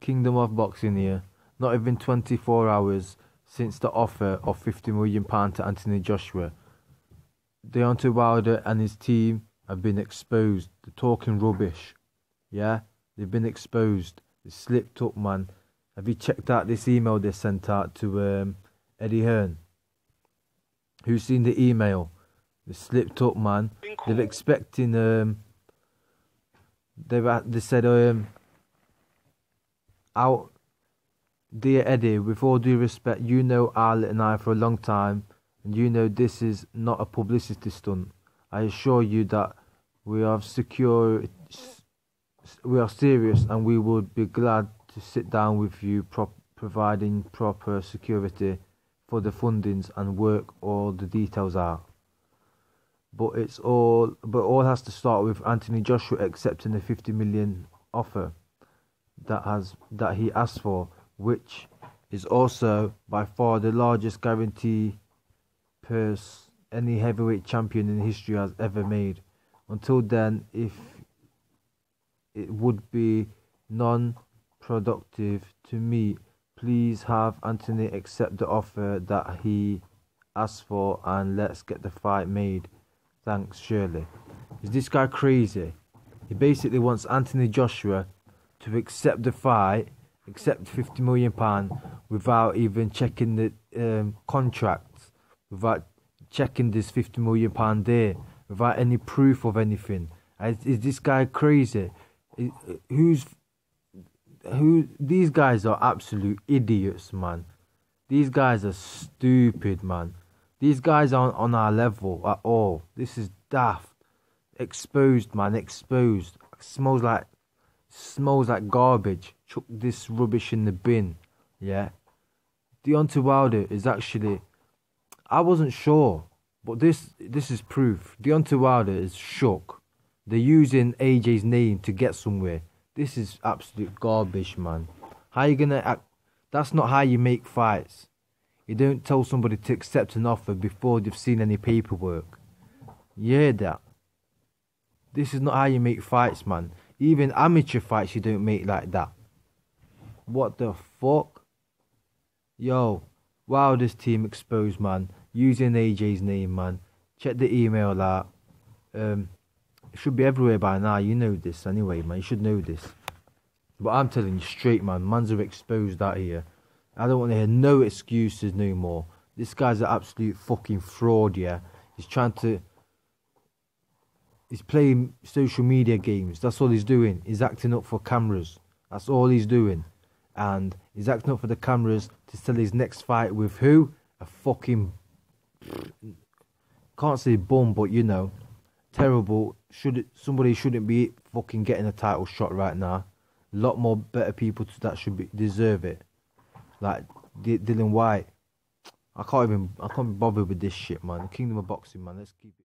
Kingdom of Boxing here. Not even 24 hours since the offer of 50 million pound to Anthony Joshua. Deontay Wilder and his team have been exposed. They're talking rubbish. Yeah, they've been exposed. They slipped up, man. Have you checked out this email they sent out to um, Eddie Hearn? Who's seen the email? They slipped up, man. They're expecting um. They've they said um. Out, dear Eddie. With all due respect, you know Al and I for a long time, and you know this is not a publicity stunt. I assure you that we are secure. We are serious, and we would be glad to sit down with you, pro- providing proper security for the fundings and work all the details out. But it's all but all has to start with Anthony Joshua accepting the 50 million offer that has that he asked for, which is also by far the largest guarantee purse any heavyweight champion in history has ever made. Until then, if it would be non-productive to me Please have Anthony accept the offer that he asked for and let's get the fight made. Thanks, Shelly. Is this guy crazy? He basically wants Anthony Joshua to accept the fight, accept fifty million pound without even checking the um, contracts, without checking this fifty million pound there, without any proof of anything. Is, is this guy crazy? Is, who's who these guys are absolute idiots, man. These guys are stupid, man. These guys aren't on our level at all. This is daft. Exposed, man. Exposed. Smells like smells like garbage. Chuck this rubbish in the bin. Yeah. Deontay Wilder is actually. I wasn't sure, but this this is proof. Deontay Wilder is shook. They're using AJ's name to get somewhere. This is absolute garbage, man. How you gonna act? That's not how you make fights. You don't tell somebody to accept an offer before they've seen any paperwork. Yeah, that. This is not how you make fights, man. Even amateur fights you don't make like that. What the fuck? Yo, wow, this team exposed, man. Using AJ's name, man. Check the email out. Um, it should be everywhere by now. You know this anyway, man. You should know this. But I'm telling you straight, man. Mans are exposed out here. I don't want to hear no excuses no more. This guy's an absolute fucking fraud, yeah. He's trying to. He's playing social media games. That's all he's doing. He's acting up for cameras. That's all he's doing. And he's acting up for the cameras to sell his next fight with who? A fucking. Can't say bum, but you know terrible. Should somebody shouldn't be fucking getting a title shot right now. A lot more better people that should be, deserve it. Like D- Dillian Whyte. I can't even. I can't be bothered with this shit, man. Kingdom of Boxing, man. Let's keep.